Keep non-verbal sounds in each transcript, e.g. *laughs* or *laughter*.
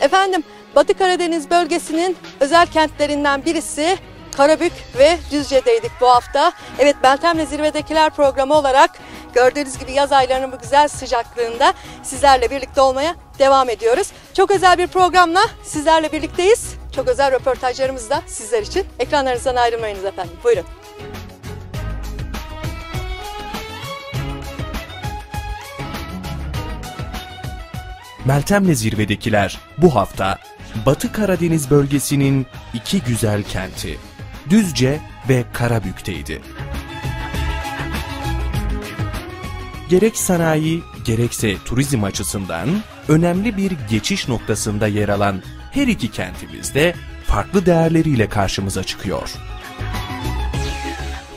Efendim Batı Karadeniz bölgesinin özel kentlerinden birisi Karabük ve Düzce'deydik bu hafta. Evet Meltem'le Zirvedekiler programı olarak gördüğünüz gibi yaz aylarının bu güzel sıcaklığında sizlerle birlikte olmaya devam ediyoruz. Çok özel bir programla sizlerle birlikteyiz. Çok özel röportajlarımız da sizler için. Ekranlarınızdan ayrılmayınız efendim. Buyurun. Meltem'le zirvedekiler bu hafta Batı Karadeniz bölgesinin iki güzel kenti Düzce ve Karabük'teydi. Gerek sanayi gerekse turizm açısından önemli bir geçiş noktasında yer alan her iki kentimizde farklı değerleriyle karşımıza çıkıyor.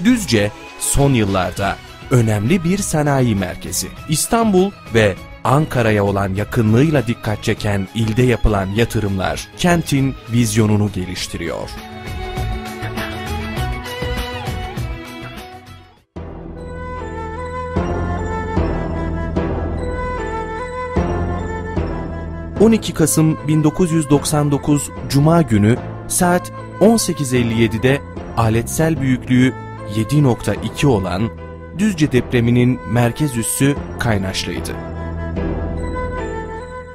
Düzce son yıllarda önemli bir sanayi merkezi. İstanbul ve Ankara'ya olan yakınlığıyla dikkat çeken ilde yapılan yatırımlar kentin vizyonunu geliştiriyor. ...12 Kasım 1999 Cuma günü saat 18.57'de aletsel büyüklüğü 7.2 olan Düzce depreminin merkez üssü Kaynaşlı'ydı.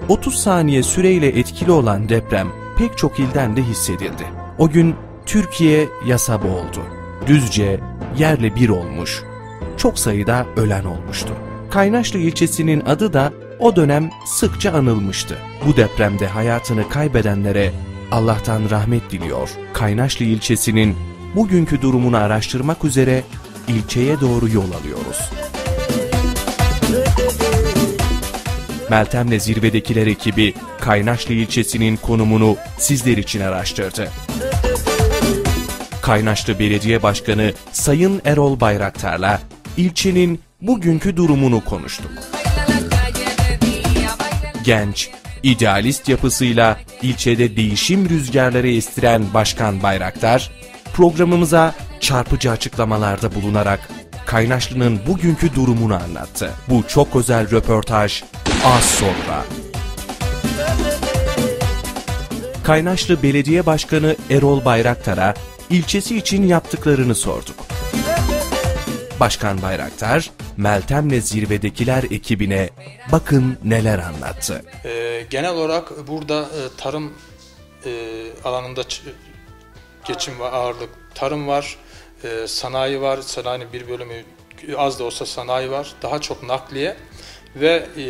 30 saniye süreyle etkili olan deprem pek çok ilden de hissedildi. O gün Türkiye yasa boğuldu. Düzce yerle bir olmuş. Çok sayıda ölen olmuştu. Kaynaşlı ilçesinin adı da o dönem sıkça anılmıştı. Bu depremde hayatını kaybedenlere Allah'tan rahmet diliyor. Kaynaşlı ilçesinin bugünkü durumunu araştırmak üzere ilçeye doğru yol alıyoruz. Meltem'le zirvedekiler ekibi Kaynaşlı ilçesinin konumunu sizler için araştırdı. Kaynaşlı Belediye Başkanı Sayın Erol Bayraktar'la ilçenin bugünkü durumunu konuştuk. Genç, idealist yapısıyla ilçede değişim rüzgarları estiren Başkan Bayraktar, programımıza çarpıcı açıklamalarda bulunarak Kaynaşlı'nın bugünkü durumunu anlattı. Bu çok özel röportaj az sonra. Kaynaşlı Belediye Başkanı Erol Bayraktar'a ilçesi için yaptıklarını sorduk. Başkan Bayraktar, Meltem'le zirvedekiler ekibine bakın neler anlattı. Ee, genel olarak burada e, tarım e, alanında geçim ve ağırlık tarım var, e, sanayi var, sanayinin bir bölümü az da olsa sanayi var, daha çok nakliye ve e,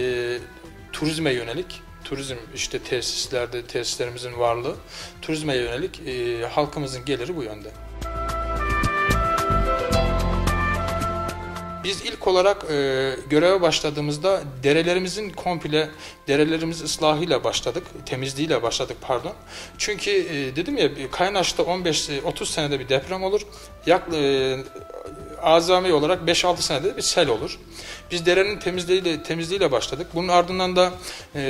turizme yönelik, turizm işte tesislerde tesislerimizin varlığı, turizme yönelik e, halkımızın geliri bu yönde. Biz ilk olarak e, göreve başladığımızda derelerimizin komple derelerimiz ıslahıyla başladık, temizliğiyle başladık pardon. Çünkü e, dedim ya Kaynaş'ta 15-30 senede bir deprem olur. Yak, e, azami olarak 5-6 senede bir sel olur. Biz derenin temizliğiyle, temizliğiyle başladık. Bunun ardından da e,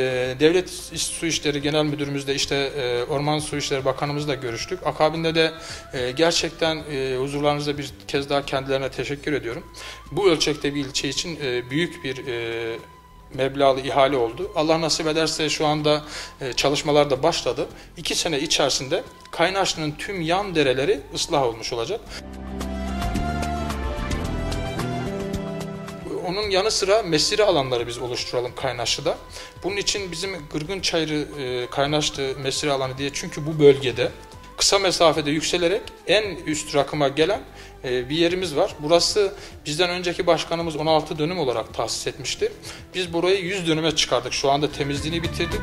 Devlet Su İşleri Genel Müdürümüzle işte e, Orman Su İşleri Bakanımızla görüştük. Akabinde de e, gerçekten e, huzurlarınızda bir kez daha kendilerine teşekkür ediyorum. Bu ölçekte bir ilçe için e, büyük bir e, meblağlı ihale oldu. Allah nasip ederse şu anda e, çalışmalar da başladı. İki sene içerisinde Kaynaşlı'nın tüm yan dereleri ıslah olmuş olacak. Onun yanı sıra mesire alanları biz oluşturalım Kaynaşlı'da. Bunun için bizim Gırgın Çayırı e, Kaynaşlı mesire alanı diye çünkü bu bölgede kısa mesafede yükselerek en üst rakıma gelen e, bir yerimiz var. Burası bizden önceki başkanımız 16 dönüm olarak tahsis etmişti. Biz burayı 100 dönüme çıkardık. Şu anda temizliğini bitirdik.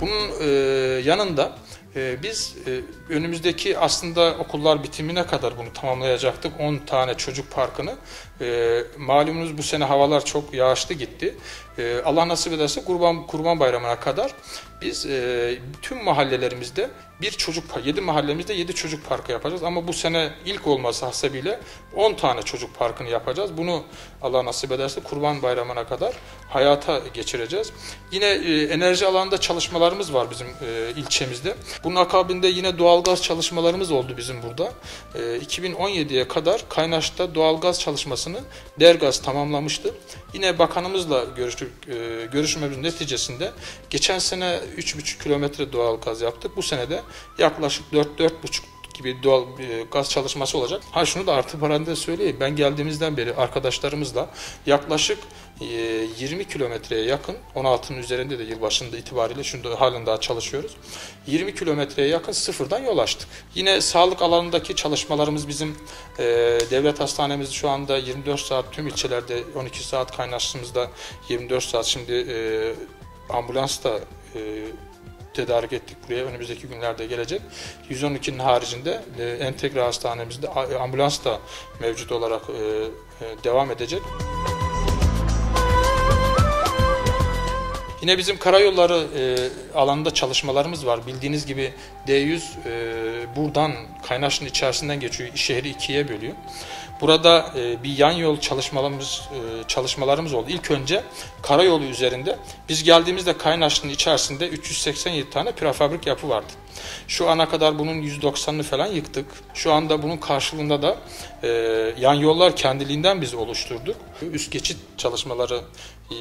Bunun e, yanında biz e, önümüzdeki aslında okullar bitimine kadar bunu tamamlayacaktık. 10 tane çocuk parkını. E, malumunuz bu sene havalar çok yağışlı gitti. e, Allah nasip ederse Kurban Kurban Bayramı'na kadar biz e, tüm mahallelerimizde bir çocuk parkı, 7 mahallemizde 7 çocuk parkı yapacağız. Ama bu sene ilk olması hasebiyle 10 tane çocuk parkını yapacağız. Bunu Allah nasip ederse Kurban Bayramı'na kadar hayata geçireceğiz. Yine e, enerji alanında çalışmalarımız var bizim e, ilçemizde. Bunun akabinde yine doğalgaz çalışmalarımız oldu bizim burada. E, 2017'ye kadar Kaynaş'ta doğalgaz çalışmasını Dergaz tamamlamıştı. Yine bakanımızla görüştük, e, görüşmemizin neticesinde geçen sene 3,5 kilometre doğalgaz yaptık. Bu sene de yaklaşık 4-4,5 gibi doğal e, gaz çalışması olacak. Ha şunu da artı parantez söyleyeyim. Ben geldiğimizden beri arkadaşlarımızla yaklaşık 20 e, kilometreye yakın 16'nın üzerinde de yılbaşında itibariyle şimdi halen daha çalışıyoruz. 20 kilometreye yakın sıfırdan yol açtık. Yine sağlık alanındaki çalışmalarımız bizim e, devlet hastanemiz şu anda 24 saat tüm ilçelerde 12 saat kaynaştığımızda 24 saat şimdi e, ambulans da e, tedarik ettik buraya. Önümüzdeki günlerde gelecek. 112'nin haricinde e, entegre hastanemizde ambulans da mevcut olarak e, e, devam edecek. Yine bizim karayolları e, alanında çalışmalarımız var. Bildiğiniz gibi D100 e, buradan Kaynaş'ın içerisinden geçiyor. Şehri ikiye bölüyor. Burada e, bir yan yol çalışmalarımız e, çalışmalarımız oldu. İlk önce karayolu üzerinde biz geldiğimizde Kaynaşlı'nın içerisinde 387 tane prefabrik yapı vardı. Şu ana kadar bunun 190'ını falan yıktık. Şu anda bunun karşılığında da e, yan yollar kendiliğinden biz oluşturduk. Üst geçit çalışmaları e,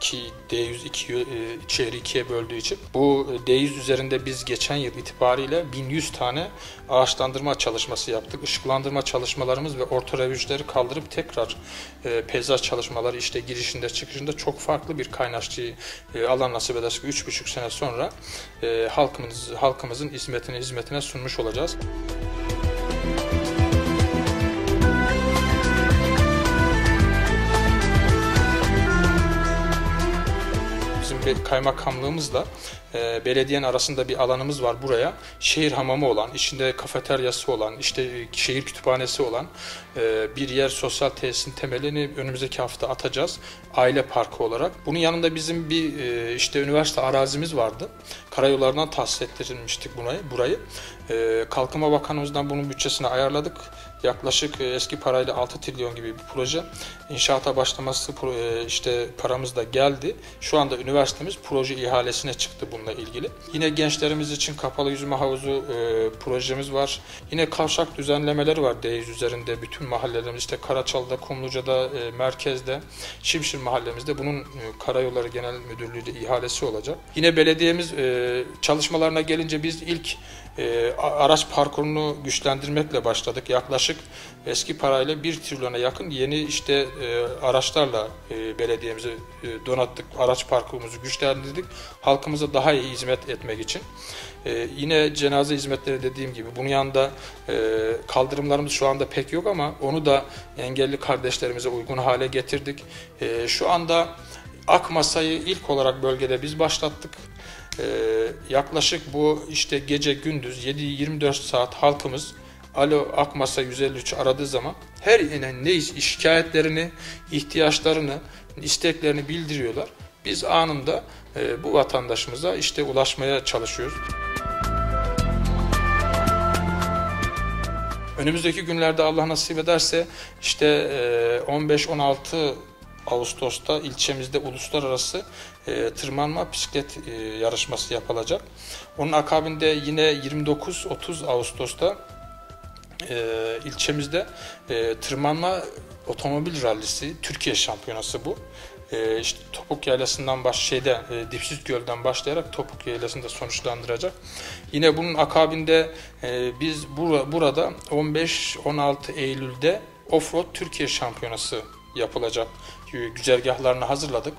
ki D100 iki, e, şehri ikiye böldüğü için bu D100 üzerinde biz geçen yıl itibariyle 1100 tane ağaçlandırma çalışması yaptık. Işıklandırma çalışmalarımız ve orta revüjleri kaldırıp tekrar e, peyzaj çalışmaları işte girişinde çıkışında çok farklı bir kaynaşçı e, alan nasip edersek 3,5 sene sonra e, halkımız, halkımızın hizmetine hizmetine sunmuş olacağız. Kaymakamlığımızla e, belediyenin arasında bir alanımız var buraya. Şehir hamamı olan, içinde kafeteryası olan, işte e, şehir kütüphanesi olan e, bir yer sosyal tesisin temelini önümüzdeki hafta atacağız. Aile parkı olarak. Bunun yanında bizim bir e, işte üniversite arazimiz vardı. Karayollarından tahsis ettirilmiştik burayı. burayı. E, Kalkınma Bakanımızdan bunun bütçesini ayarladık. Yaklaşık e, eski parayla 6 trilyon gibi bir proje. İnşaata başlaması e, işte paramız da geldi. Şu anda üniversitemiz proje ihalesine çıktı bununla ilgili. Yine gençlerimiz için kapalı yüzme havuzu e, projemiz var. Yine kavşak düzenlemeleri var D100 üzerinde bütün mahallelerimiz işte Karaçalı'da, Kumluca'da, e, merkezde, Şimşir mahallemizde bunun Karayolları Genel Müdürlüğü ile ihalesi olacak. Yine belediyemiz çalışmalarına gelince biz ilk araç parkurunu güçlendirmekle başladık. Yaklaşık eski parayla 1 trilyona yakın yeni işte e, araçlarla e, belediyemizi e, donattık. Araç parkurumuzu güçlendirdik. Halkımıza daha iyi hizmet etmek için. E, yine cenaze hizmetleri dediğim gibi bunun yanında e, kaldırımlarımız şu anda pek yok ama onu da engelli kardeşlerimize uygun hale getirdik. E, şu anda Ak Masa'yı ilk olarak bölgede biz başlattık. Ee, yaklaşık bu işte gece gündüz 7-24 saat halkımız Alo Akmasa 153 aradığı zaman her inen ne şikayetlerini, ihtiyaçlarını, isteklerini bildiriyorlar. Biz anında e, bu vatandaşımıza işte ulaşmaya çalışıyoruz. Önümüzdeki günlerde Allah nasip ederse işte e, 15-16 Ağustos'ta ilçemizde uluslararası e, tırmanma bisiklet e, yarışması yapılacak. Onun akabinde yine 29-30 Ağustos'ta e, ilçemizde e, tırmanma otomobil rallisi Türkiye şampiyonası bu. E, işte Topuk Yaylası'ndan baş şeyde e, Dipsiz Göl'den başlayarak Topuk Yaylası'nda sonuçlandıracak. Yine bunun akabinde e, biz bur burada 15-16 Eylül'de Offroad Türkiye Şampiyonası yapılacak güzergahlarını hazırladık.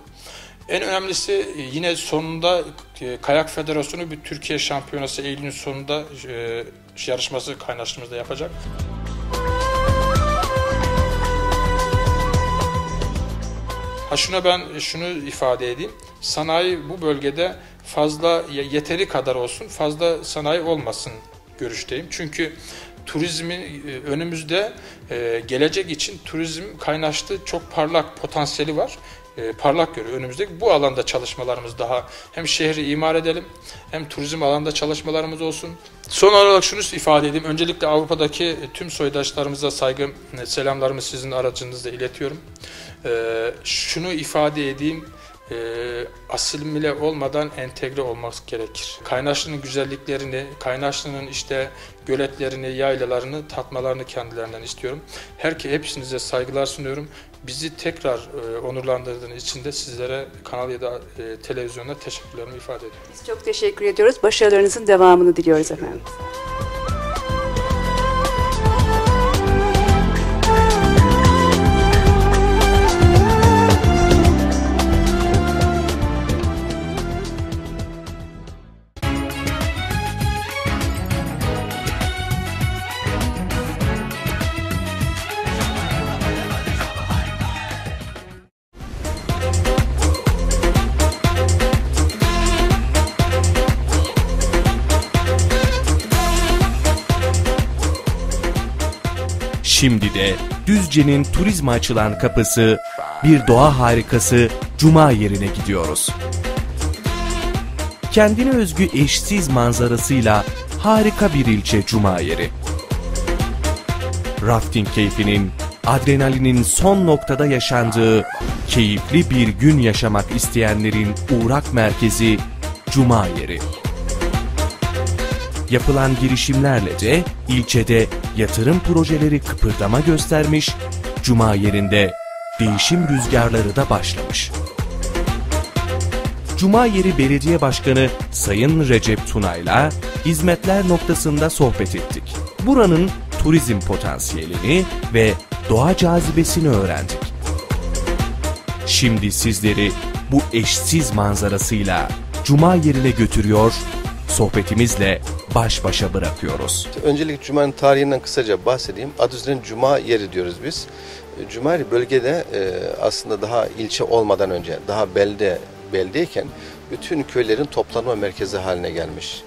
En önemlisi e, yine sonunda e, Kayak Federasyonu bir Türkiye Şampiyonası Eylül'ün sonunda e, yarışması kaynaştığımızda yapacak. Ha şuna ben şunu ifade edeyim. Sanayi bu bölgede fazla yeteri kadar olsun, fazla sanayi olmasın görüşteyim. Çünkü turizmin önümüzde gelecek için turizm kaynaştı çok parlak potansiyeli var. E, parlak görüyor önümüzdeki. Bu alanda çalışmalarımız daha hem şehri imar edelim hem turizm alanda çalışmalarımız olsun. Son olarak şunu ifade edeyim. Öncelikle Avrupa'daki tüm soydaşlarımıza saygım, selamlarımı sizin aracınızda iletiyorum. E, şunu ifade edeyim e, asimile olmadan entegre olmak gerekir. Kaynaşlı'nın güzelliklerini, Kaynaşlı'nın işte göletlerini, yaylalarını tatmalarını kendilerinden istiyorum. Herke hepsinize saygılar sunuyorum. Bizi tekrar e, onurlandırdığınız için de sizlere kanal ya da e, televizyonda teşekkürlerimi ifade ediyorum. Biz çok teşekkür ediyoruz. Başarılarınızın devamını diliyoruz efendim. Şimdi de Düzce'nin turizme açılan kapısı, bir doğa harikası Cuma yerine gidiyoruz. Kendine özgü eşsiz manzarasıyla harika bir ilçe Cuma yeri. Rafting keyfinin, adrenalinin son noktada yaşandığı, keyifli bir gün yaşamak isteyenlerin uğrak merkezi Cuma yeri. Yapılan girişimlerle de ilçede yatırım projeleri kıpırdama göstermiş, Cuma yerinde değişim rüzgarları da başlamış. Cuma yeri Belediye Başkanı Sayın Recep Tuna'yla hizmetler noktasında sohbet ettik. Buranın turizm potansiyelini ve doğa cazibesini öğrendik. Şimdi sizleri bu eşsiz manzarasıyla Cuma yerine götürüyor, sohbetimizle baş başa bırakıyoruz. Öncelikle Cuma'nın tarihinden kısaca bahsedeyim. Adı üzerine Cuma yeri diyoruz biz. Cuma yeri bölgede e, aslında daha ilçe olmadan önce, daha belde beldeyken bütün köylerin toplanma merkezi haline gelmiş.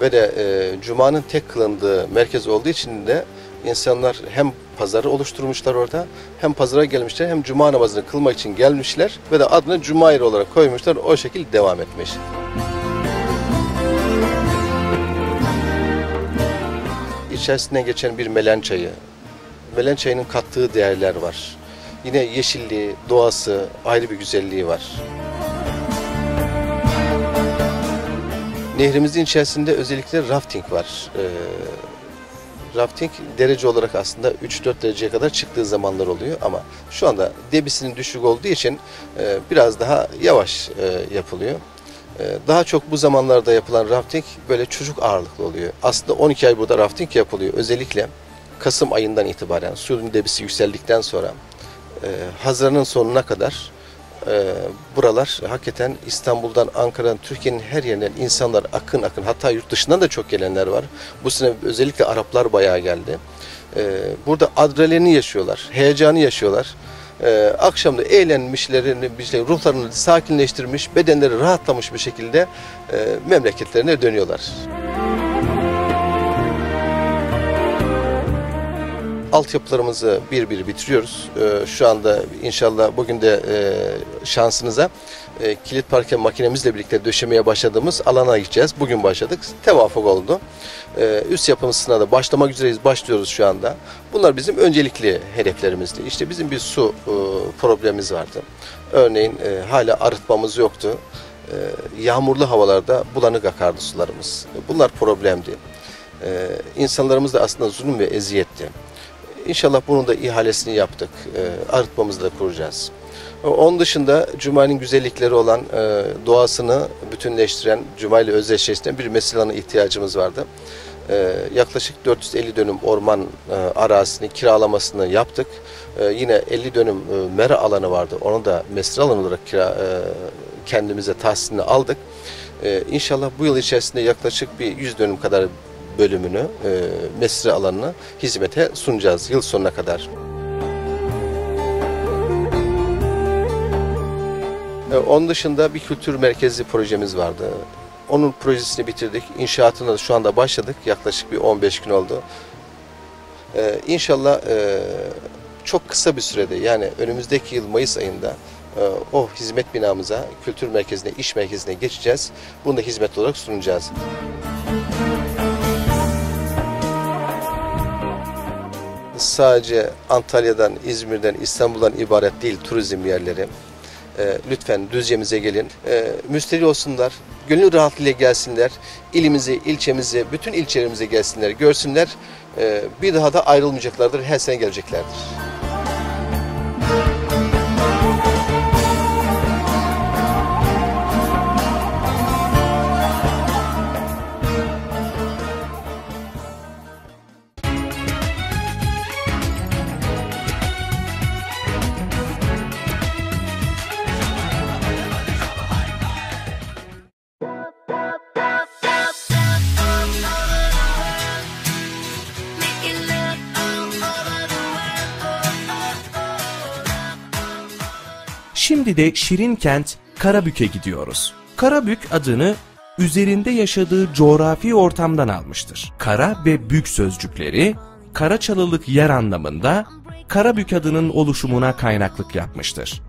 Ve de e, Cuma'nın tek kılındığı merkez olduğu için de insanlar hem pazarı oluşturmuşlar orada hem pazara gelmişler hem Cuma namazını kılmak için gelmişler ve de adını Cuma yeri olarak koymuşlar. O şekilde devam etmiş. İçerisinden geçen bir melen çayı. Melen çayının kattığı değerler var. Yine yeşilliği, doğası, ayrı bir güzelliği var. Nehrimizin içerisinde özellikle rafting var. Ee, rafting derece olarak aslında 3-4 dereceye kadar çıktığı zamanlar oluyor ama şu anda debisinin düşük olduğu için e, biraz daha yavaş e, yapılıyor. Ee, daha çok bu zamanlarda yapılan rafting böyle çocuk ağırlıklı oluyor. Aslında 12 ay burada rafting yapılıyor. Özellikle Kasım ayından itibaren suyun debisi yükseldikten sonra e, Haziran'ın sonuna kadar e, buralar hakikaten İstanbul'dan, Ankara'dan, Türkiye'nin her yerinden insanlar akın akın hatta yurt dışından da çok gelenler var. Bu sene özellikle Araplar bayağı geldi. E, burada adrenalini yaşıyorlar, heyecanı yaşıyorlar e, akşamda eğlenmişlerini, işte ruhlarını sakinleştirmiş, bedenleri rahatlamış bir şekilde e, memleketlerine dönüyorlar. altyapılarımızı bir bir bitiriyoruz. Ee, şu anda inşallah bugün de e, şansınıza e, kilit parke makinemizle birlikte döşemeye başladığımız alana gideceğiz. Bugün başladık. Tevafuk oldu. Ee, üst yapımısına da başlamak üzereyiz. Başlıyoruz şu anda. Bunlar bizim öncelikli hedeflerimizdi. İşte bizim bir su e, problemimiz vardı. Örneğin e, hala arıtmamız yoktu. E, yağmurlu havalarda bulanık akardı sularımız. Bunlar problemdi. E, insanlarımız da aslında zulüm ve eziyetti. İnşallah bunun da ihalesini yaptık. E, arıtmamızı da kuracağız. Onun dışında Cuma'nın güzellikleri olan e, doğasını bütünleştiren, Cuma ile özdeşleştiren bir mesilana ihtiyacımız vardı. E, yaklaşık 450 dönüm orman e, arazisini kiralamasını yaptık. E, yine 50 dönüm e, mera alanı vardı. Onu da mesire alanı olarak kira, e, kendimize tahsisini aldık. E, inşallah bu yıl içerisinde yaklaşık bir 100 dönüm kadar bölümünü, e, mesire alanını hizmete sunacağız yıl sonuna kadar. Onun dışında bir kültür merkezi projemiz vardı. Onun projesini bitirdik. İnşaatına şu anda başladık. Yaklaşık bir 15 gün oldu. Ee, inşallah e, çok kısa bir sürede yani önümüzdeki yıl Mayıs ayında e, o hizmet binamıza, kültür merkezine, iş merkezine geçeceğiz. Bunu da hizmet olarak sunacağız. Sadece Antalya'dan, İzmir'den, İstanbul'dan ibaret değil turizm yerleri. E, lütfen Düzce'mize gelin. E, müsterih olsunlar, gönül rahatlığıyla gelsinler. İlimizi, ilçemizi, bütün ilçelerimize gelsinler, görsünler. E, bir daha da ayrılmayacaklardır, her sene geleceklerdir. Şimdi de Şirin Kent Karabük'e gidiyoruz. Karabük adını üzerinde yaşadığı coğrafi ortamdan almıştır. Kara ve bük sözcükleri Karaçalılık yer anlamında Karabük adının oluşumuna kaynaklık yapmıştır.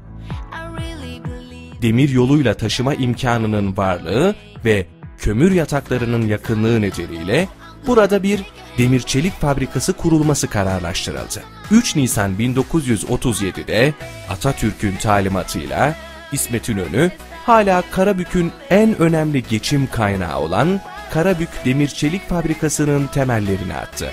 Demir yoluyla taşıma imkanının varlığı ve kömür yataklarının yakınlığı nedeniyle burada bir demir çelik fabrikası kurulması kararlaştırıldı. 3 Nisan 1937'de Atatürk'ün talimatıyla İsmet İnönü hala Karabük'ün en önemli geçim kaynağı olan Karabük Demir Çelik Fabrikası'nın temellerini attı.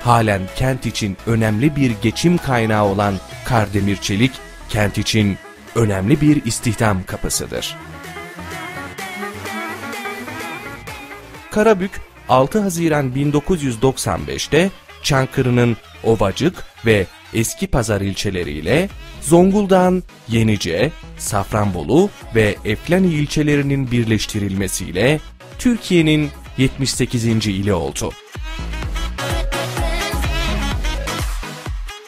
Halen kent için önemli bir geçim kaynağı olan Kardemir Çelik, kent için önemli bir istihdam kapısıdır. Karabük 6 Haziran 1995'te Çankırı'nın Ovacık ve Eski Pazar ilçeleriyle Zonguldak'ın Yenice, Safranbolu ve Eflani ilçelerinin birleştirilmesiyle Türkiye'nin 78. ili oldu.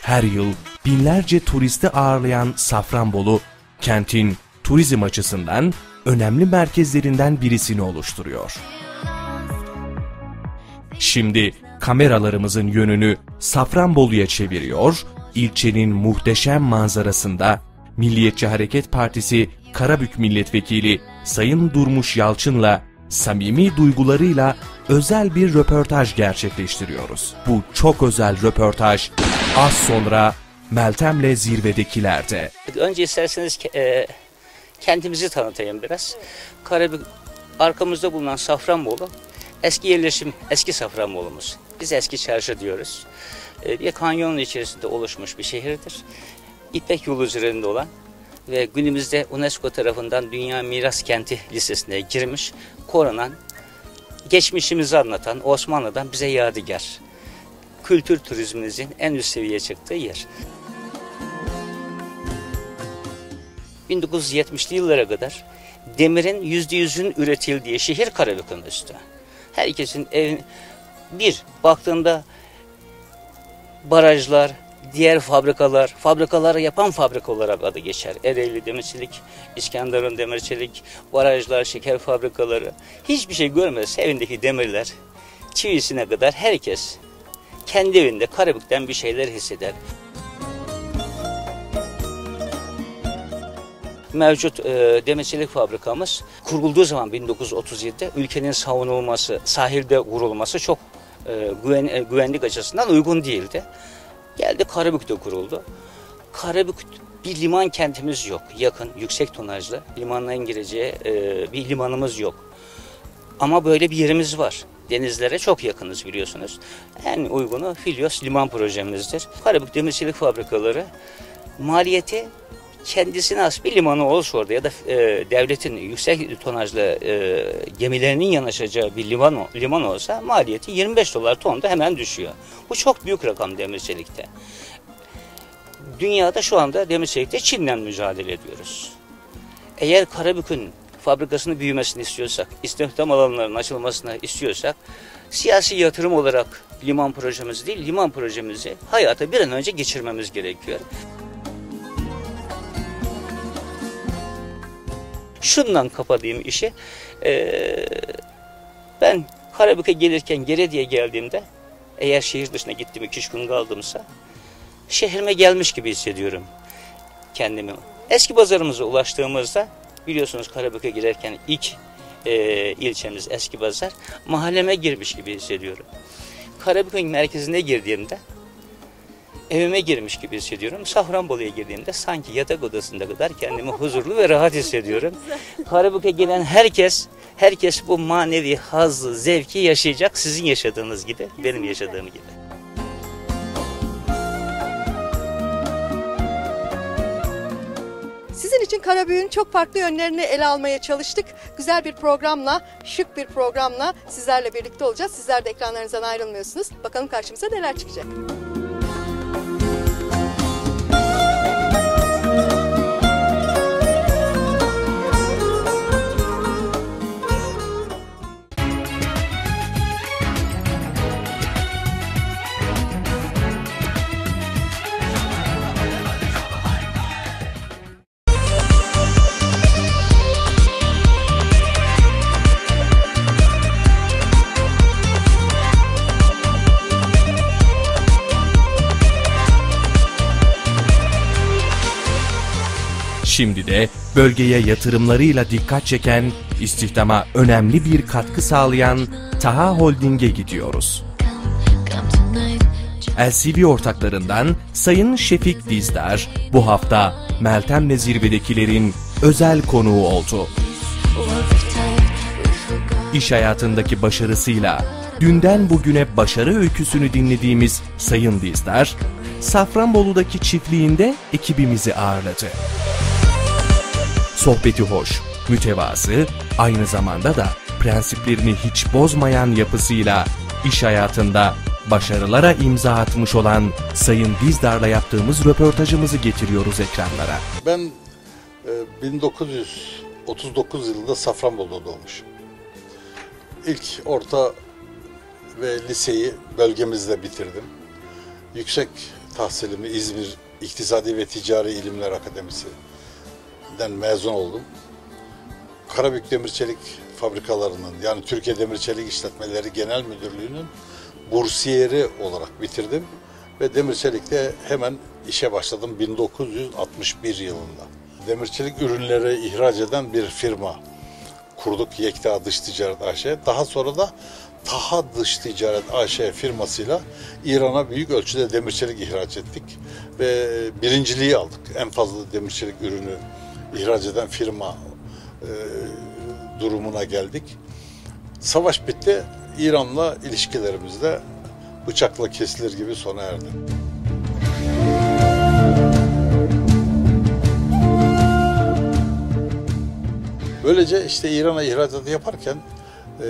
Her yıl binlerce turisti ağırlayan Safranbolu, kentin turizm açısından önemli merkezlerinden birisini oluşturuyor. Şimdi kameralarımızın yönünü Safranbolu'ya çeviriyor, ilçenin muhteşem manzarasında Milliyetçi Hareket Partisi Karabük Milletvekili Sayın Durmuş Yalçın'la samimi duygularıyla özel bir röportaj gerçekleştiriyoruz. Bu çok özel röportaj az sonra Meltem'le zirvedekilerde. Önce isterseniz e, kendimizi tanıtayım biraz. Karabük arkamızda bulunan Safranbolu eski yerleşim, eski Safranbolumuz. Biz eski çarşı diyoruz. E, bir kanyonun içerisinde oluşmuş bir şehirdir. İpek yolu üzerinde olan ve günümüzde UNESCO tarafından Dünya Miras Kenti listesine girmiş, korunan, geçmişimizi anlatan Osmanlı'dan bize yadigar. Kültür turizminizin en üst seviyeye çıktığı yer. 1970'li yıllara kadar demirin yüzde yüzün üretildiği şehir Karabük'ün üstü. Herkesin ev bir baktığında barajlar, diğer fabrikalar, fabrikaları yapan fabrika olarak adı geçer. Ereğli Demirçelik, İskenderun Demirçelik, barajlar, şeker fabrikaları. Hiçbir şey görmez evindeki demirler. Çivisine kadar herkes kendi evinde Karabük'ten bir şeyler hisseder. Mevcut e, demirçilik fabrikamız kurulduğu zaman 1937'de ülkenin savunulması, sahilde kurulması çok e, güven, e, güvenlik açısından uygun değildi. Geldi Karabük'te kuruldu. Karabük bir liman kentimiz yok. Yakın, yüksek tonajlı limandan gireceği e, bir limanımız yok. Ama böyle bir yerimiz var. Denizlere çok yakınız biliyorsunuz. En uygunu Filyos liman projemizdir. Karabük Demirçilik Fabrikaları maliyeti kendisine has bir limanı olsa orada ya da e, devletin yüksek tonajlı e, gemilerinin yanaşacağı bir liman liman olsa maliyeti 25 dolar tonda hemen düşüyor. Bu çok büyük rakam demirçelikte. Dünyada şu anda demirçelikte Çin'le mücadele ediyoruz. Eğer Karabük'ün fabrikasının büyümesini istiyorsak, istihdam alanlarının açılmasını istiyorsak, siyasi yatırım olarak liman projemizi değil, liman projemizi hayata bir an önce geçirmemiz gerekiyor. Şundan kapatayım işi. Ee, ben Karabük'e gelirken geri diye geldiğimde eğer şehir dışına gittim iki üç gün kaldımsa şehrime gelmiş gibi hissediyorum. kendimi. Eski pazarımıza ulaştığımızda biliyorsunuz Karabük'e girerken ilk e, ilçemiz Eski Pazar mahalleme girmiş gibi hissediyorum. Karabük'ün merkezine girdiğimde evime girmiş gibi hissediyorum. Safranbolu'ya girdiğimde sanki yatak odasında kadar kendimi huzurlu ve rahat hissediyorum. *laughs* Karabük'e gelen herkes herkes bu manevi hazzı, zevki yaşayacak sizin yaşadığınız gibi, benim yaşadığım gibi. Sizin için Karabük'ün çok farklı yönlerini ele almaya çalıştık. Güzel bir programla, şık bir programla sizlerle birlikte olacağız. Sizler de ekranlarınızdan ayrılmıyorsunuz. Bakalım karşımıza neler çıkacak. Şimdi de bölgeye yatırımlarıyla dikkat çeken, istihdama önemli bir katkı sağlayan Taha Holding'e gidiyoruz. LCB ortaklarından Sayın Şefik Dizdar bu hafta Meltem'le zirvedekilerin özel konuğu oldu. İş hayatındaki başarısıyla dünden bugüne başarı öyküsünü dinlediğimiz Sayın Dizdar, Safranbolu'daki çiftliğinde ekibimizi ağırladı. Sohbeti hoş, mütevazı, aynı zamanda da prensiplerini hiç bozmayan yapısıyla iş hayatında başarılara imza atmış olan Sayın Dizdar'la yaptığımız röportajımızı getiriyoruz ekranlara. Ben e, 1939 yılında Safranbolu'da doğmuşum. İlk orta ve liseyi bölgemizde bitirdim. Yüksek tahsilimi İzmir İktisadi ve Ticari İlimler Akademisi'den mezun oldum. Karabük Demir Çelik Fabrikalarının yani Türkiye Demir Çelik İşletmeleri Genel Müdürlüğü'nün bursiyeri olarak bitirdim ve Demir Çelik'te hemen işe başladım 1961 yılında. Demir çelik ürünleri ihraç eden bir firma kurduk Yekta Dış Ticaret AŞ. Daha sonra da Taha Dış Ticaret AŞ firmasıyla İran'a büyük ölçüde demir çelik ihraç ettik ve birinciliği aldık. En fazla demir çelik ürünü ihraç eden firma e, durumuna geldik. Savaş bitti. İran'la ilişkilerimiz de bıçakla kesilir gibi sona erdi. Böylece işte İran'a ihracatı yaparken e,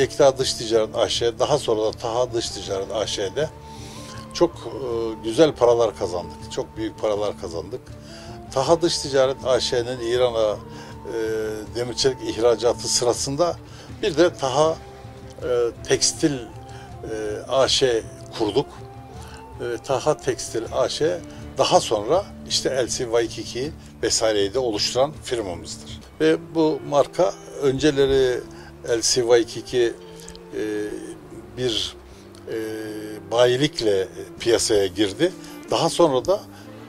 Yekta Dış Ticaret AŞ, daha sonra da Taha Dış Ticaret AŞ'de çok e, güzel paralar kazandık. Çok büyük paralar kazandık. Taha Dış Ticaret AŞ'nin İran'a e, demir çelik ihracatı sırasında bir de Taha e, Tekstil e, AŞ kurduk. E, Taha Tekstil AŞ daha sonra işte LC Waikiki vesaireyi de oluşturan firmamızdır. Ve bu marka önceleri LC Waikiki e, bir e, bayilikle piyasaya girdi. Daha sonra da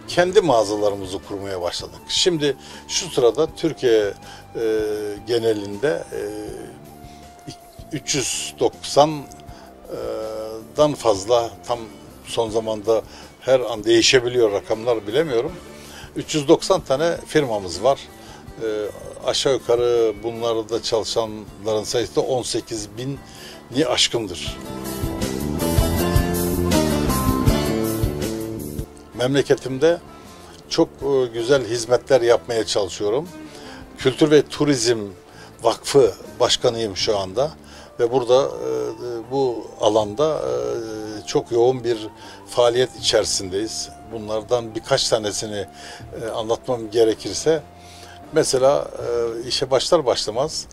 kendi mağazalarımızı kurmaya başladık. Şimdi şu sırada Türkiye e, genelinde e, 390'dan fazla tam son zamanda her an değişebiliyor rakamlar bilemiyorum. 390 tane firmamız var. E, aşağı yukarı bunlarda çalışanların sayısı da 18 bini aşkındır. Memleketimde çok e, güzel hizmetler yapmaya çalışıyorum. Kültür ve Turizm Vakfı Başkanıyım şu anda ve burada e, bu alanda e, çok yoğun bir faaliyet içerisindeyiz. Bunlardan birkaç tanesini anlatmam gerekirse mesela işe başlar başlamaz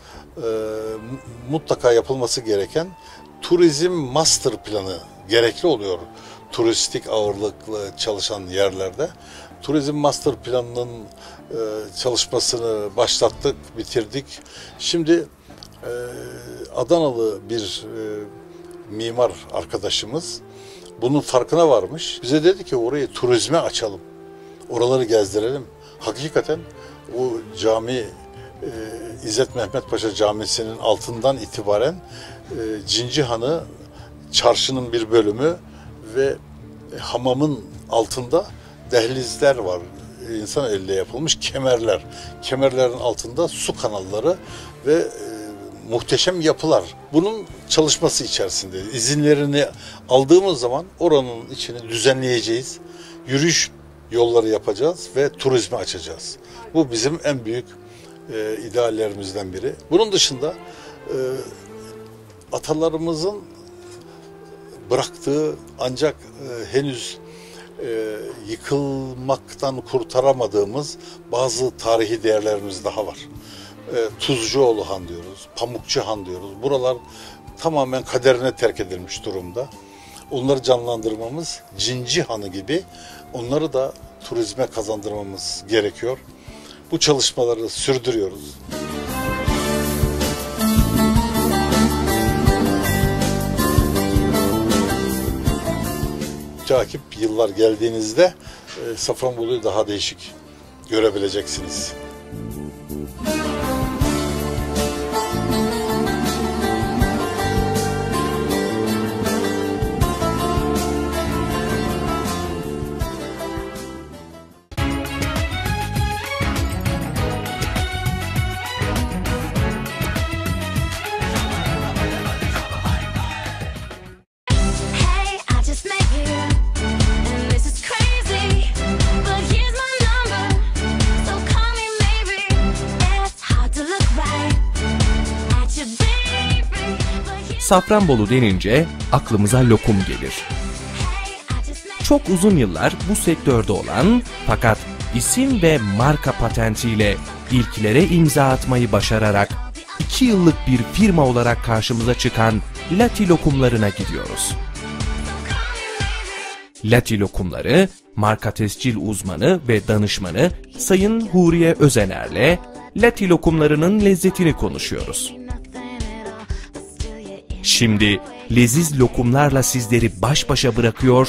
mutlaka yapılması gereken turizm master planı gerekli oluyor turistik ağırlıklı çalışan yerlerde. Turizm master planının çalışmasını başlattık, bitirdik. Şimdi Adanalı bir mimar arkadaşımız bunun farkına varmış. Bize dedi ki orayı turizme açalım. Oraları gezdirelim. Hakikaten o cami e, İzzet Mehmet Paşa Camisi'nin altından itibaren e, Cincihan'ı çarşının bir bölümü ve hamamın altında dehlizler var. İnsan elle yapılmış kemerler. Kemerlerin altında su kanalları ve e, muhteşem yapılar. Bunun çalışması içerisinde izinlerini aldığımız zaman oranın içini düzenleyeceğiz. Yürüyüş yolları yapacağız ve turizmi açacağız. Bu bizim en büyük e, ideallerimizden biri. Bunun dışında e, atalarımızın bıraktığı ancak e, henüz e, yıkılmaktan kurtaramadığımız bazı tarihi değerlerimiz daha var. E, Tuzcuoğlu Han diyoruz, Pamukçu Han diyoruz. Buralar tamamen kaderine terk edilmiş durumda. Onları canlandırmamız Cinci Hanı gibi onları da turizme kazandırmamız gerekiyor. Bu çalışmaları sürdürüyoruz. Takip yıllar geldiğinizde e, Safranbolu'yu daha değişik görebileceksiniz. Safranbolu denince aklımıza lokum gelir. Çok uzun yıllar bu sektörde olan fakat isim ve marka patentiyle ilklere imza atmayı başararak 2 yıllık bir firma olarak karşımıza çıkan Lati lokumlarına gidiyoruz. Lati lokumları, marka tescil uzmanı ve danışmanı Sayın Huriye Özener'le Lati lokumlarının lezzetini konuşuyoruz. Şimdi leziz lokumlarla sizleri baş başa bırakıyor,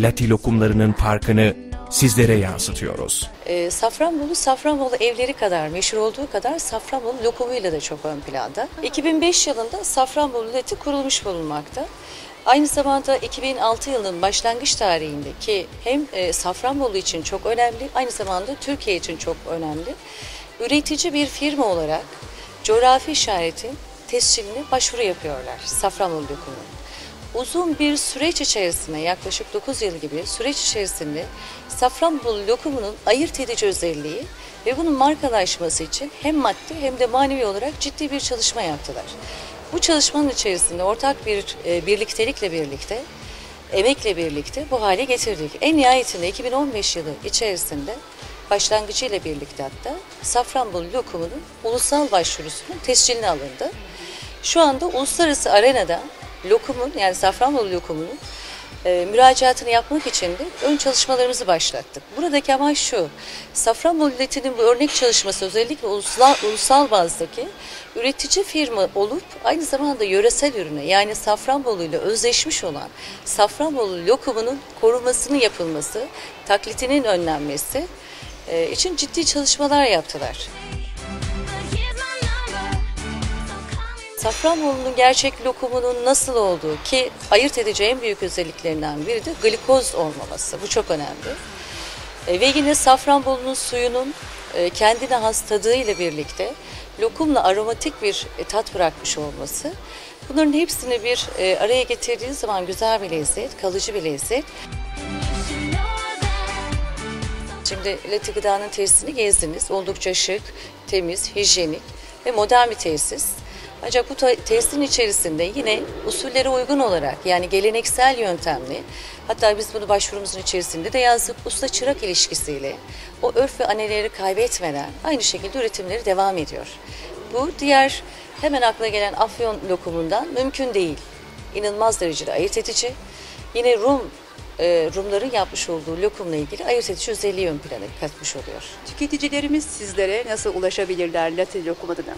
Lati lokumlarının farkını sizlere yansıtıyoruz. E, Safranbolu, Safranbolu evleri kadar meşhur olduğu kadar Safranbolu lokumuyla da çok ön planda. 2005 yılında Safranbolu Leti kurulmuş bulunmakta. Aynı zamanda 2006 yılının başlangıç tarihinde ki hem e, Safranbolu için çok önemli, aynı zamanda Türkiye için çok önemli. Üretici bir firma olarak coğrafi işareti tescilline başvuru yapıyorlar Safranbolu lokumunun uzun bir süreç içerisinde yaklaşık 9 yıl gibi süreç içerisinde Safranbolu lokumunun ayırt edici özelliği ve bunun markalaşması için hem maddi hem de manevi olarak ciddi bir çalışma yaptılar. Bu çalışmanın içerisinde ortak bir e, birliktelikle birlikte, emekle birlikte bu hale getirdik. En nihayetinde 2015 yılı içerisinde başlangıcıyla birlikte hatta Safranbolu lokumunun ulusal başvurusunun tesciline alındı. Şu anda uluslararası arenada lokumun yani Safranbolu lokumunun e, müracaatını yapmak için de ön çalışmalarımızı başlattık. Buradaki amaç şu, Safranbolu Leti'nin bu örnek çalışması özellikle ulusal, ulusal bazdaki üretici firma olup aynı zamanda yöresel ürüne yani Safranbolu ile özleşmiş olan Safranbolu lokumunun korunmasının yapılması, taklitinin önlenmesi e, için ciddi çalışmalar yaptılar. Safranbolu'nun gerçek lokumunun nasıl olduğu ki ayırt en büyük özelliklerinden biri de glikoz olmaması. Bu çok önemli. E, ve yine Safranbolu'nun suyunun e, kendine has tadığıyla birlikte lokumla aromatik bir e, tat bırakmış olması. Bunların hepsini bir e, araya getirdiği zaman güzel bir lezzet, kalıcı bir lezzet. Şimdi Lati Gıda'nın tesisini gezdiniz. Oldukça şık, temiz, hijyenik ve modern bir tesis. Ancak bu te- tesisin içerisinde yine usullere uygun olarak yani geleneksel yöntemli hatta biz bunu başvurumuzun içerisinde de yazdık usta çırak ilişkisiyle o örf ve aneleri kaybetmeden aynı şekilde üretimleri devam ediyor. Bu diğer hemen akla gelen afyon lokumundan mümkün değil. İnanılmaz derecede ayırt edici. Yine Rum e, Rumların yapmış olduğu lokumla ilgili ayırt edici özelliği ön plana katmış oluyor. Tüketicilerimiz sizlere nasıl ulaşabilirler Latin lokum adına?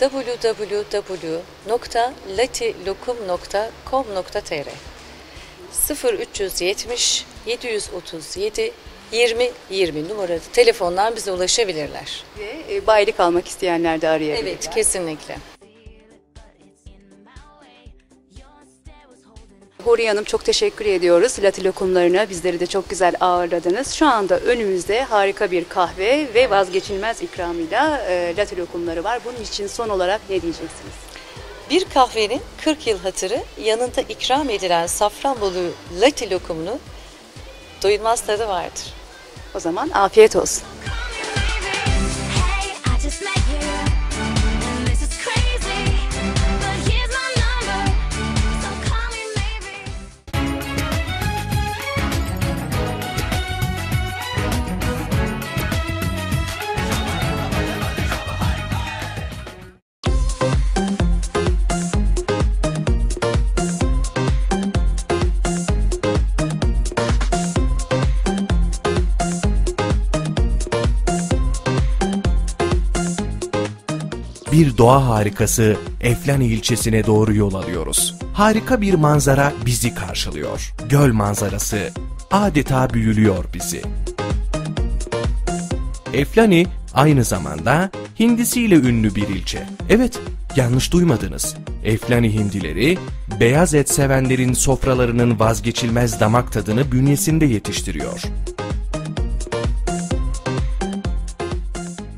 www.latilokum.com.tr 0370 737 20 20 numaralı telefondan bize ulaşabilirler. Ve e, bayilik almak isteyenler de arayabilirler. Evet, kesinlikle. Huriye Hanım çok teşekkür ediyoruz. Lati lokumlarına bizleri de çok güzel ağırladınız. Şu anda önümüzde harika bir kahve ve vazgeçilmez ikramıyla e, lati lokumları var. Bunun için son olarak ne diyeceksiniz? Bir kahvenin 40 yıl hatırı yanında ikram edilen Safranbolu lati lokumunu doyulmaz tadı vardır. O zaman afiyet olsun. Hey, I just met doğa harikası Eflani ilçesine doğru yol alıyoruz. Harika bir manzara bizi karşılıyor. Göl manzarası adeta büyülüyor bizi. Eflani aynı zamanda hindisiyle ünlü bir ilçe. Evet, yanlış duymadınız. Eflani hindileri, beyaz et sevenlerin sofralarının vazgeçilmez damak tadını bünyesinde yetiştiriyor.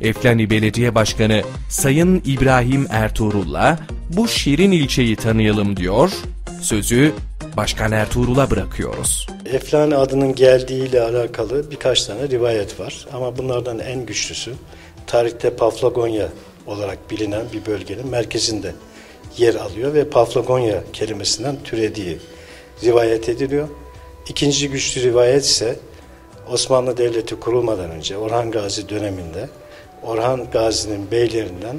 Eflani Belediye Başkanı Sayın İbrahim Ertuğrul'la bu şirin ilçeyi tanıyalım diyor, sözü Başkan Ertuğrul'a bırakıyoruz. Eflani adının geldiğiyle alakalı birkaç tane rivayet var. Ama bunlardan en güçlüsü tarihte Paflagonya olarak bilinen bir bölgenin merkezinde yer alıyor ve Paflagonya kelimesinden türediği rivayet ediliyor. İkinci güçlü rivayet ise Osmanlı Devleti kurulmadan önce Orhan Gazi döneminde Orhan Gazi'nin beylerinden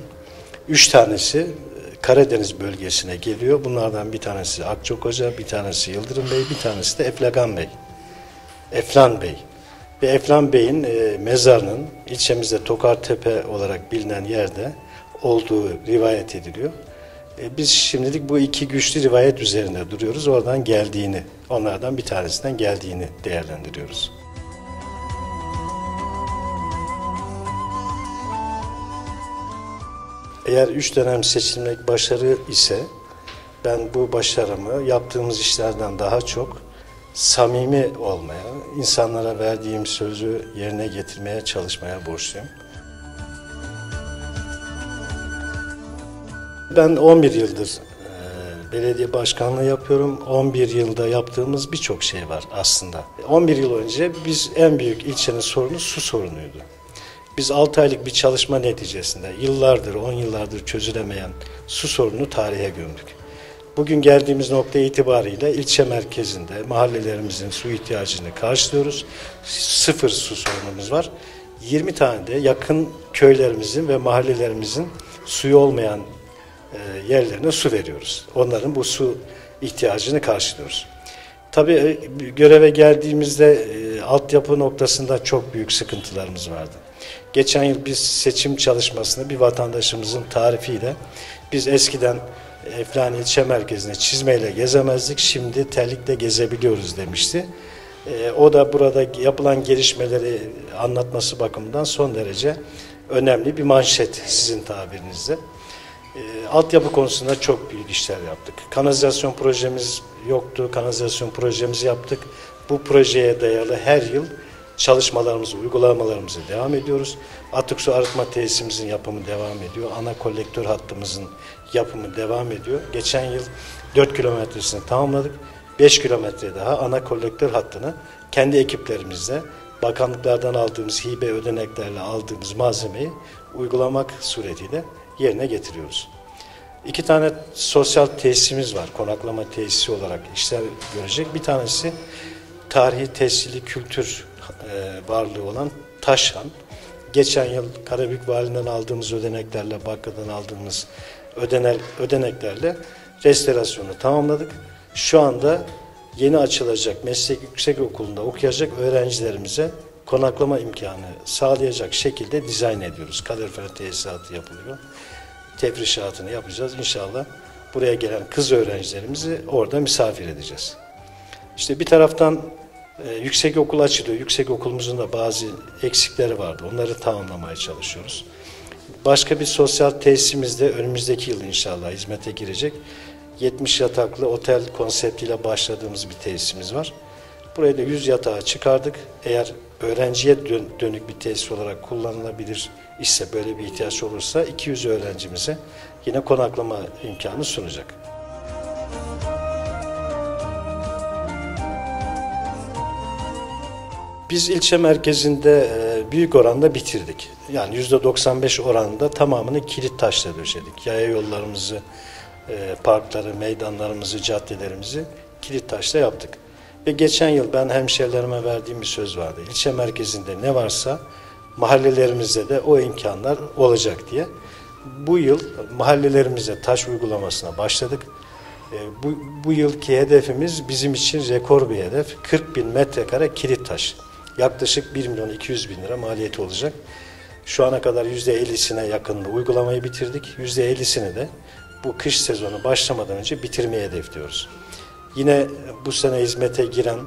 üç tanesi e, Karadeniz bölgesine geliyor. Bunlardan bir tanesi Akçok Hoca, bir tanesi Yıldırım Bey, bir tanesi de Eflagan Bey. Eflan Bey. Ve Eflan Bey'in e, mezarının ilçemizde Tokartepe olarak bilinen yerde olduğu rivayet ediliyor. E, biz şimdilik bu iki güçlü rivayet üzerinde duruyoruz. Oradan geldiğini, onlardan bir tanesinden geldiğini değerlendiriyoruz. Eğer üç dönem seçilmek başarı ise ben bu başarımı yaptığımız işlerden daha çok samimi olmaya, insanlara verdiğim sözü yerine getirmeye çalışmaya borçluyum. Ben 11 yıldır e, belediye başkanlığı yapıyorum. 11 yılda yaptığımız birçok şey var aslında. 11 yıl önce biz en büyük ilçenin sorunu su sorunuydu. Biz 6 aylık bir çalışma neticesinde yıllardır, 10 yıllardır çözülemeyen su sorununu tarihe gömdük. Bugün geldiğimiz nokta itibariyle ilçe merkezinde mahallelerimizin su ihtiyacını karşılıyoruz. Sıfır su sorunumuz var. 20 tane de yakın köylerimizin ve mahallelerimizin suyu olmayan e, yerlerine su veriyoruz. Onların bu su ihtiyacını karşılıyoruz. Tabii e, göreve geldiğimizde e, altyapı noktasında çok büyük sıkıntılarımız vardı. Geçen yıl biz seçim çalışmasında bir vatandaşımızın tarifiyle biz eskiden Eflani ilçe merkezine çizmeyle gezemezdik, şimdi terlikle gezebiliyoruz demişti. E, o da burada yapılan gelişmeleri anlatması bakımından son derece önemli bir manşet sizin tabirinizde. E, altyapı konusunda çok büyük işler yaptık. Kanalizasyon projemiz yoktu, kanalizasyon projemizi yaptık. Bu projeye dayalı her yıl çalışmalarımızı, uygulamalarımızı devam ediyoruz. Atık su arıtma tesisimizin yapımı devam ediyor. Ana kolektör hattımızın yapımı devam ediyor. Geçen yıl 4 kilometresini tamamladık. 5 kilometre daha ana kolektör hattını kendi ekiplerimizle bakanlıklardan aldığımız hibe ödeneklerle aldığımız malzemeyi uygulamak suretiyle yerine getiriyoruz. İki tane sosyal tesisimiz var. Konaklama tesisi olarak işler görecek. Bir tanesi tarihi tescilli kültür e, varlığı olan Taşhan. Geçen yıl Karabük Vali'nden aldığımız ödeneklerle, bankadan aldığımız ödenel, ödeneklerle restorasyonu tamamladık. Şu anda yeni açılacak meslek yüksek okulunda okuyacak öğrencilerimize konaklama imkanı sağlayacak şekilde dizayn ediyoruz. Kalorifer tesisatı yapılıyor. Tefrişatını yapacağız. İnşallah buraya gelen kız öğrencilerimizi orada misafir edeceğiz. İşte bir taraftan E, yüksek okul açılıyor. Yüksek okulumuzun da bazı eksikleri vardı. Onları tamamlamaya çalışıyoruz. Başka bir sosyal tesisimizde önümüzdeki yıl inşallah hizmete girecek. 70 yataklı otel konseptiyle başladığımız bir tesisimiz var. Burayı da 100 yatağa çıkardık. Eğer öğrenciye dön- dönük bir tesis olarak kullanılabilir ise böyle bir ihtiyaç olursa 200 öğrencimize yine konaklama imkanı sunacak. Biz ilçe merkezinde e, büyük oranda bitirdik. Yani %95 oranında tamamını kilit taşla döşedik. Yaya yollarımızı, e, parkları, meydanlarımızı, caddelerimizi kilit taşla yaptık. Ve geçen yıl ben hemşehrilerime verdiğim bir söz vardı. İlçe merkezinde ne varsa mahallelerimizde de o imkanlar olacak diye. Bu yıl mahallelerimize taş uygulamasına başladık. E, Bu, bu yılki hedefimiz bizim için rekor bir hedef. 40 bin metrekare kilit taş. Yaklaşık 1 milyon 200 bin lira maliyeti olacak. Şu ana kadar %50'sine yakınını uygulamayı bitirdik. %50'sini de bu kış sezonu başlamadan önce bitirmeyi hedefliyoruz. Yine bu sene hizmete giren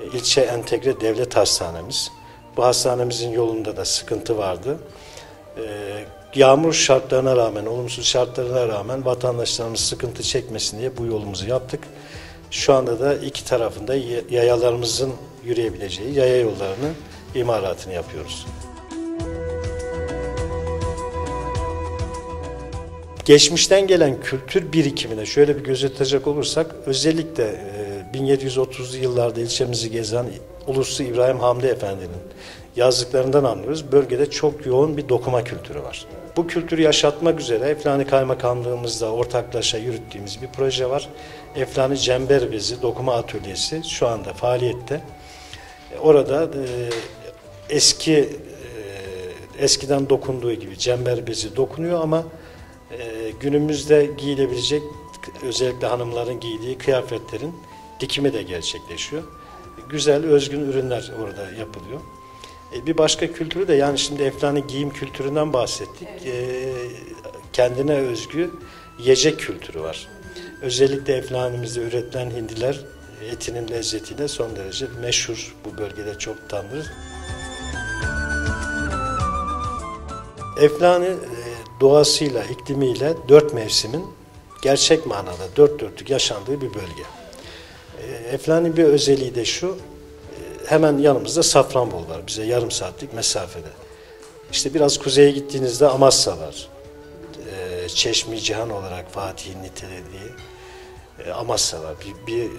e, ilçe entegre devlet hastanemiz. Bu hastanemizin yolunda da sıkıntı vardı. Ee, yağmur şartlarına rağmen, olumsuz şartlarına rağmen vatandaşlarımız sıkıntı çekmesin diye bu yolumuzu yaptık. Şu anda da iki tarafında yayalarımızın yürüyebileceği yaya yollarını imalatını yapıyoruz. Geçmişten gelen kültür birikimine şöyle bir göz atacak olursak özellikle e, 1730'lu yıllarda ilçemizi gezen Uluslu İbrahim Hamdi Efendi'nin yazdıklarından anlıyoruz. Bölgede çok yoğun bir dokuma kültürü var. Bu kültürü yaşatmak üzere Eflani Kaymakamlığımızda ortaklaşa yürüttüğümüz bir proje var. Eflani Cember Bezi Dokuma Atölyesi şu anda faaliyette. Orada e, eski e, eskiden dokunduğu gibi cember bezi dokunuyor ama e, günümüzde giyilebilecek özellikle hanımların giydiği kıyafetlerin dikimi de gerçekleşiyor. Güzel, özgün ürünler orada yapılıyor. E, bir başka kültürü de yani şimdi Eflani giyim kültüründen bahsettik. E, kendine özgü yiyecek kültürü var. Özellikle Eflani'mizde üretilen hindiler etinin lezzetiyle son derece meşhur. Bu bölgede çok tanınır. Eflani e, doğasıyla, iklimiyle dört mevsimin gerçek manada dört dörtlük yaşandığı bir bölge. Eflani bir özelliği de şu, hemen yanımızda Safranbolu var, bize yarım saatlik mesafede. İşte biraz kuzeye gittiğinizde Amasya var. E, Çeşmi Cihan olarak Fatih'in nitelediği e, Amasya var, bir, bir e,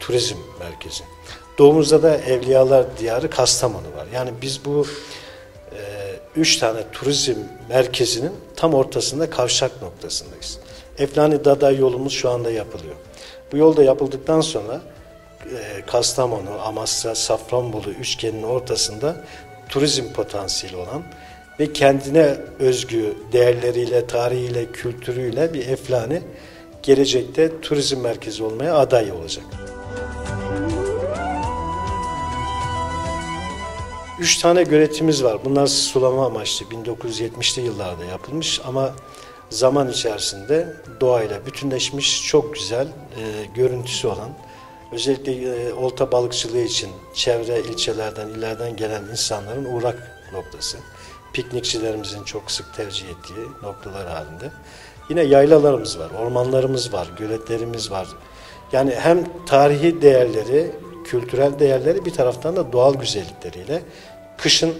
turizm merkezi. Doğumuzda da Evliyalar Diyarı Kastamonu var. Yani biz bu e, üç tane turizm merkezinin tam ortasında kavşak noktasındayız. Eflani Dada yolumuz şu anda yapılıyor. Bu yolda yapıldıktan sonra Kastamonu, Amasya, Safranbolu üçgeninin ortasında turizm potansiyeli olan ve kendine özgü değerleriyle, tarihiyle, kültürüyle bir Eflani gelecekte turizm merkezi olmaya aday olacak. Üç tane göletimiz var. Bunlar sulama amaçlı 1970'li yıllarda yapılmış ama zaman içerisinde doğayla bütünleşmiş çok güzel e, görüntüsü olan özellikle e, olta balıkçılığı için çevre ilçelerden, illerden gelen insanların uğrak noktası. Piknikçilerimizin çok sık tercih ettiği noktalar halinde. Yine yaylalarımız var, ormanlarımız var, göletlerimiz var. Yani hem tarihi değerleri, kültürel değerleri bir taraftan da doğal güzellikleriyle kışın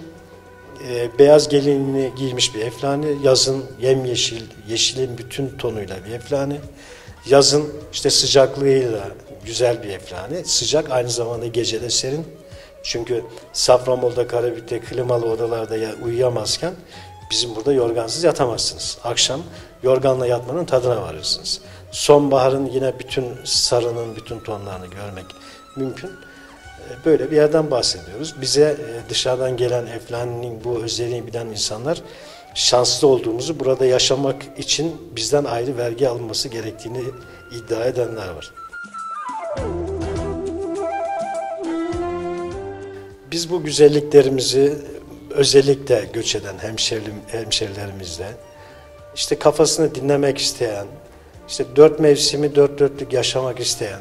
e, beyaz gelinliğini giymiş bir eflani, yazın yemyeşil, yeşilin bütün tonuyla bir eflani, yazın işte sıcaklığıyla güzel bir eflani, sıcak aynı zamanda gecede serin. Çünkü Safranbolu'da, Karabük'te klimalı odalarda ya- uyuyamazken bizim burada yorgansız yatamazsınız. Akşam yorganla yatmanın tadına varırsınız. Sonbaharın yine bütün sarının bütün tonlarını görmek mümkün. E, Böyle bir yerden bahsediyoruz. Bize e, dışarıdan gelen Eflani'nin bu özelliğini bilen insanlar şanslı olduğumuzu, burada yaşamak için bizden ayrı vergi alınması gerektiğini iddia edenler var. Biz bu güzelliklerimizi özellikle göç eden hemşerim, hemşerilerimizle işte kafasını dinlemek isteyen, işte dört mevsimi dört dörtlük yaşamak isteyen,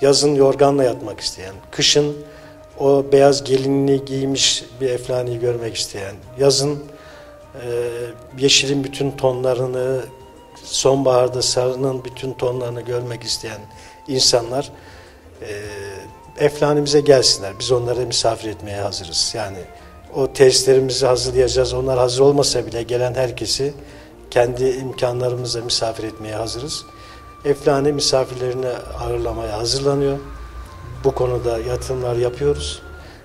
yazın yorganla yatmak isteyen, kışın o beyaz gelinliği giymiş bir Eflani'yi görmek isteyen, yazın e, yeşilin bütün tonlarını, sonbaharda sarının bütün tonlarını görmek isteyen insanlar e, Eflanimize gelsinler. Biz onları misafir etmeye hazırız. Yani o testlerimizi hazırlayacağız. Onlar hazır olmasa bile gelen herkesi kendi imkanlarımızla misafir etmeye hazırız. Eflani misafirlerini ağırlamaya hazırlanıyor. Bu konuda yatırımlar yapıyoruz.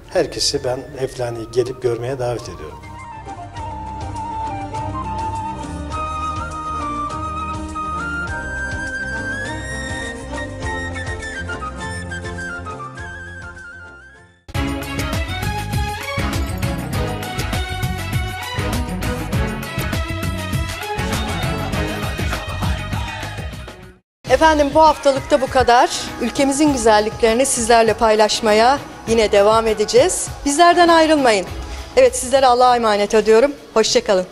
Herkesi ben Eflani'yi gelip görmeye davet ediyorum. Efendim bu haftalıkta bu kadar. Ülkemizin güzelliklerini sizlerle paylaşmaya yine devam edeceğiz. Bizlerden ayrılmayın. Evet sizlere Allah'a emanet ediyorum. Hoşçakalın.